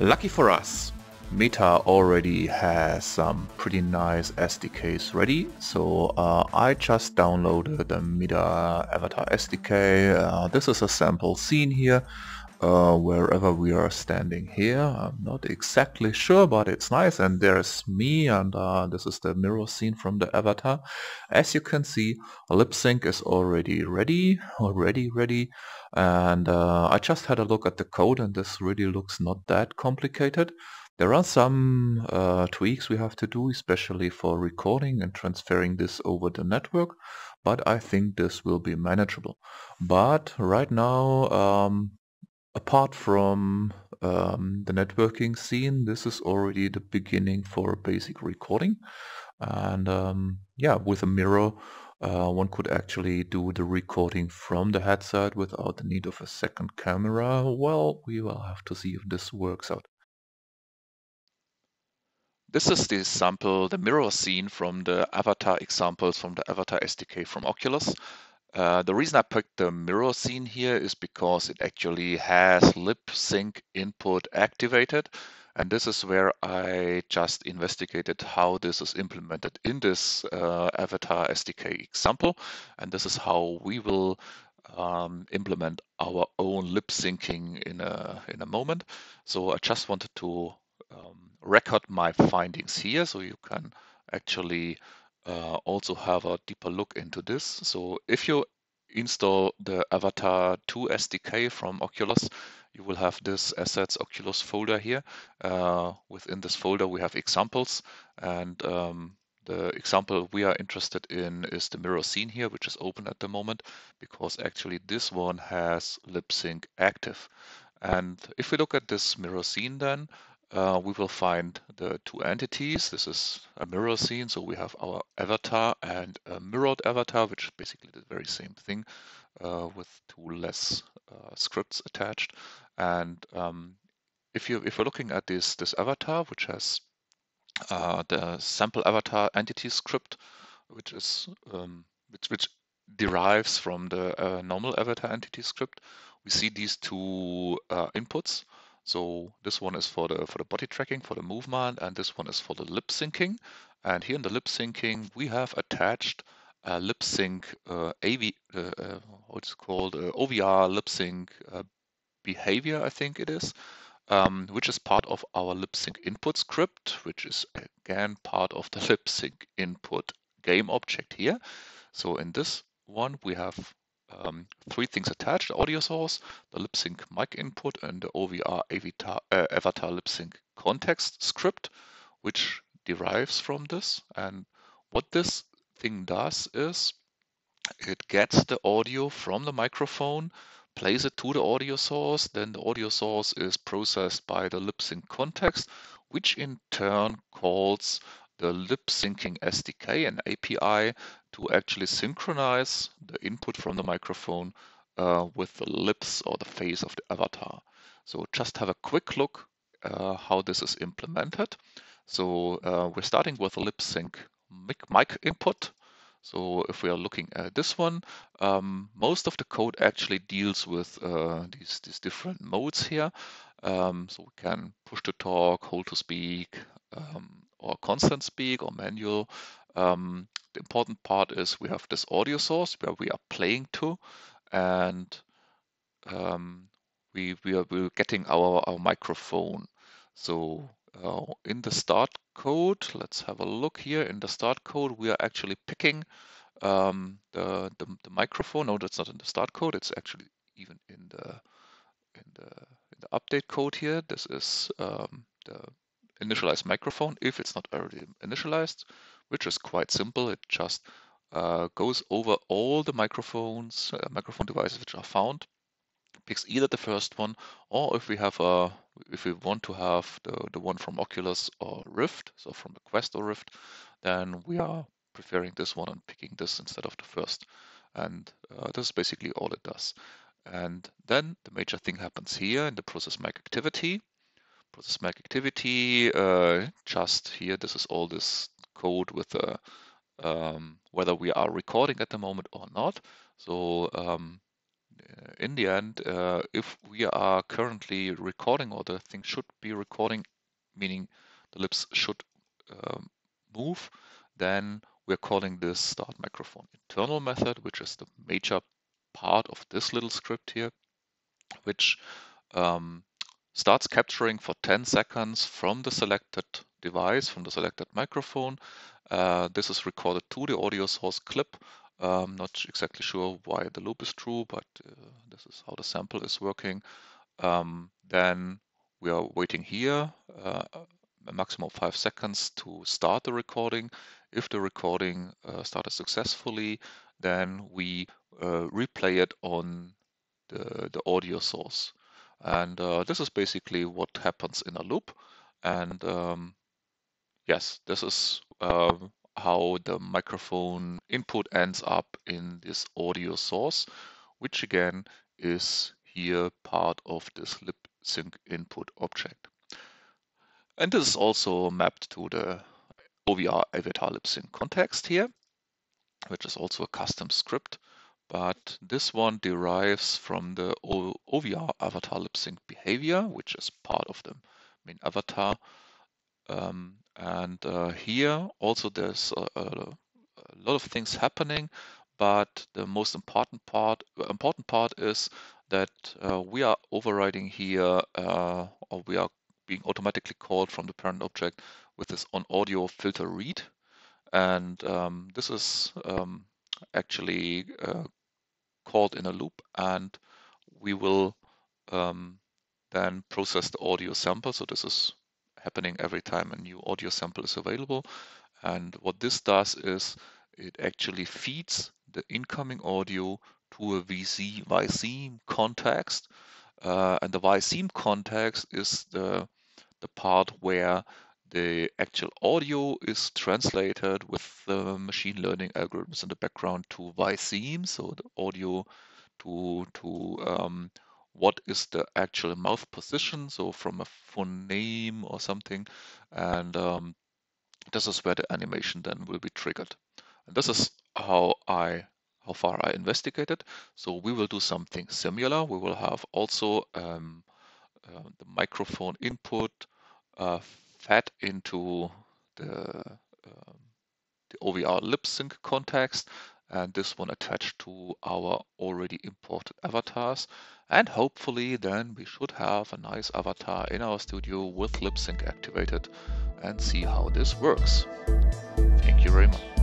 Lucky for us, Meta already has some pretty nice SDKs ready. So uh, I just downloaded the Meta Avatar SDK. Uh, this is a sample scene here uh, wherever we are standing here. I'm not exactly sure, but it's nice. And there's me, and uh, this is the mirror scene from the avatar. As you can see, lip sync is already ready, already ready. And uh, I just had a look at the code, and this really looks not that complicated. There are some uh, tweaks we have to do, especially for recording and transferring this over the network, but I think this will be manageable. But right now, um, apart from um, the networking scene, this is already the beginning for basic recording. And um, yeah, with a mirror, uh, one could actually do the recording from the headset without the need of a second camera. Well, we will have to see if this works out. This is the sample, the mirror scene from the avatar examples from the avatar SDK from Oculus. Uh, the reason I picked the mirror scene here is because it actually has lip sync input activated. And this is where I just investigated how this is implemented in this uh, Avatar SDK example. And this is how we will um, implement our own lip syncing in a, in a moment. So I just wanted to um, record my findings here so you can actually uh, also have a deeper look into this. So if you install the Avatar 2 SDK from Oculus, you will have this assets Oculus folder here. Uh, within this folder, we have examples and um, the example we are interested in is the mirror scene here, which is open at the moment because actually this one has lip sync active. And if we look at this mirror scene then, uh, we will find the two entities. This is a mirror scene, so we have our avatar and a mirrored avatar, which basically the very same thing uh, with two less uh, scripts attached. And um, if you if we're looking at this this avatar, which has uh, the sample avatar entity script, which is um, which which derives from the uh, normal avatar entity script, we see these two uh, inputs. So this one is for the for the body tracking, for the movement, and this one is for the lip syncing. And here in the lip syncing, we have attached a lip sync uh, AV, uh, uh, what's called uh, OVR lip sync uh, behavior, I think it is, um, which is part of our lip sync input script, which is again part of the lip sync input game object here. So in this one, we have um, three things attached, audio source, the lip sync mic input, and the OVR avatar, uh, avatar lip sync context script, which derives from this. And what this thing does is it gets the audio from the microphone, plays it to the audio source, then the audio source is processed by the lip sync context, which in turn calls the lip syncing SDK and API to actually synchronize the input from the microphone uh, with the lips or the face of the avatar. So just have a quick look uh, how this is implemented. So uh, we're starting with a lip sync mic, mic input. So if we are looking at this one, um, most of the code actually deals with uh, these, these different modes here. Um, so we can push to talk, hold to speak, um, or constant speak or manual. Um, the important part is we have this audio source where we are playing to and um, we, we are we're getting our, our microphone. So uh, in the start code, let's have a look here. In the start code, we are actually picking um, the, the, the microphone. No, that's not in the start code. It's actually even in the in the in the update code here. This is um, the initialize microphone if it's not already initialized, which is quite simple. It just uh, goes over all the microphones, uh, microphone devices which are found, picks either the first one or if we have a, if we want to have the, the one from Oculus or Rift, so from the Quest or Rift, then we are preferring this one and picking this instead of the first. And uh, this is basically all it does. And then the major thing happens here in the process mic activity process mic activity. Uh, just here, this is all this code with uh, um, whether we are recording at the moment or not. So um, uh, in the end, uh, if we are currently recording or the thing should be recording, meaning the lips should um, move, then we're calling this start microphone internal method, which is the major part of this little script here, which um, starts capturing for 10 seconds from the selected device, from the selected microphone. Uh, this is recorded to the audio source clip. I'm not exactly sure why the loop is true, but uh, this is how the sample is working. Um, then we are waiting here uh, a maximum of five seconds to start the recording. If the recording uh, started successfully, then we uh, replay it on the, the audio source. And uh, this is basically what happens in a loop. And um, yes, this is uh, how the microphone input ends up in this audio source, which again is here part of this lip sync input object. And this is also mapped to the OVR avatar lip sync context here, which is also a custom script. But this one derives from the OVR avatar lip sync behavior, which is part of the main avatar. Um, and uh, here also there's a, a, a, lot of things happening, but the most important part important part is that uh, we are overriding here, uh, or we are being automatically called from the parent object with this on audio filter read. And um, this is um, actually uh, called in a loop and we will um, then process the audio sample. So this is happening every time a new audio sample is available. And what this does is it actually feeds the incoming audio to a VC, viseme context. Uh, and the viseme context is the, the part where the actual audio is translated with the machine learning algorithms in the background to viseme, so the audio to to um, what is the actual mouth position, so from a phoneme or something, and um, this is where the animation then will be triggered. And this is how I how far I investigated. So we will do something similar. We will have also um, uh, the microphone input uh, fed into the, um, the OVR lip sync context and this one attached to our already imported avatars. And hopefully then we should have a nice avatar in our studio with lip sync activated and see how this works. Thank you very much.